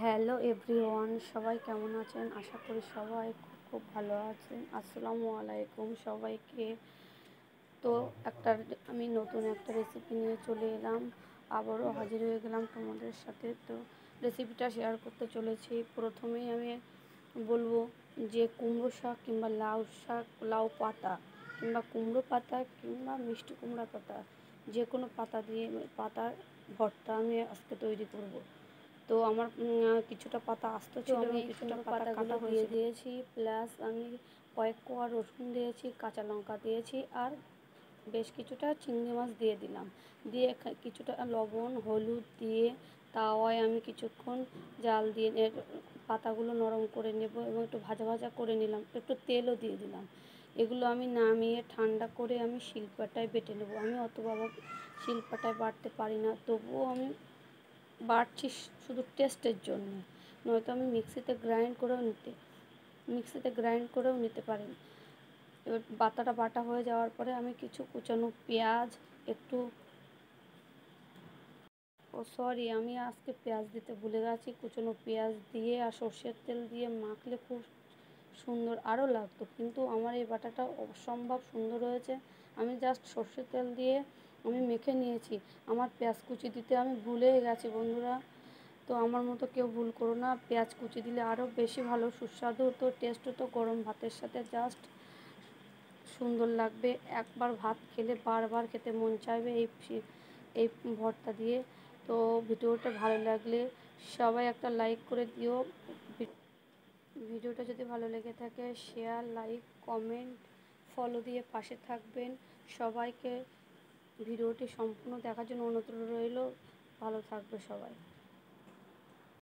Hello everyone, সবাই কেমন আছেন? আশা করি সবাই খুব খুব ভালো আছেন। আসসালামু আলাইকুম সবাইকে। তো একটা আমি নতুন একটা রেসিপি নিয়ে চলে এলাম। আবারও হাজির হয়ে গেলাম তোমাদের সাথে। তো রেসিপিটা শেয়ার করতে চলেছি। প্রথমেই আমি বলব যে কুমড়ো শাক কিংবা লাউ শাক, লাউ পাতা কিংবা কুমড়ো পাতা কিংবা মিষ্টি কুমড়া পাতা যে কোনো পাতা দিয়ে, পাতার ভর্তা আমি আজকে তৈরি করব। তো আমার কিছুটা পাতা আসতো ছিল আমি কিছুটা পাতা কাটা দিয়ে দিয়েছি প্লাস আমি কয়েক কোয়া রসুন দিয়েছি কাঁচা লঙ্কা দিয়েছি আর বেশ কিছুটা চিংড়ি মাছ দিয়ে দিলাম। দিয়ে কিছুটা লবণ হলুদ দিয়ে তাওয়ায় আমি কিছুক্ষণ জাল দিয়ে পাতাগুলো নরম করে নেব এবং একটু ভাজা ভাজা করে নিলাম একটু তেলও দিয়ে দিলাম। এগুলো আমি নামিয়ে ঠান্ডা করে আমি শিলপাটায় বেটে নেব। আমি অত বাবা শিলপাটায় বাটতে পারি না তবুও আমি বাড়ছি শুধু টেস্টের জন্য। নয়তো আমি মিক্সিতে গ্রাইন্ড করেও নিতে মিক্সিতে গ্রাইন্ড করেও নিতে পারেন এবার বাতাটা বাটা হয়ে যাওয়ার পরে আমি কিছু কুচানো পেঁয়াজ, একটু ও সরি আমি আজকে পেঁয়াজ দিতে ভুলে গেছি। কুচানো পেঁয়াজ দিয়ে আর সর্ষের তেল দিয়ে মাখলে খুব সুন্দর আরও লাগতো। কিন্তু আমার এই বাটাটা অসম্ভব সুন্দর হয়েছে। আমি জাস্ট সর্ষের তেল দিয়ে আমি মেখে নিয়েছি। আমার পেঁয়াজ কুচি দিতে আমি ভুলে গেছি বন্ধুরা। তো আমার মতো কেউ ভুল করো না। পেঁয়াজ কুচি দিলে আরও বেশি ভালো, সুস্বাদু হতো টেস্ট হতো গরম ভাতের সাথে জাস্ট সুন্দর লাগবে। একবার ভাত খেলে বারবার খেতে মন চাইবে এই এই ভর্তা দিয়ে। তো ভিডিওটা ভালো লাগলে সবাই একটা লাইক করে দিও। ভিডিওটা যদি ভালো লেগে থাকে শেয়ার লাইক কমেন্ট ফলো দিয়ে পাশে থাকবেন। সবাইকে ভিডিওটি সম্পূর্ণ দেখার জন্য অনুরোধ রইল। ভালো থাকবে সবাই।